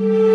you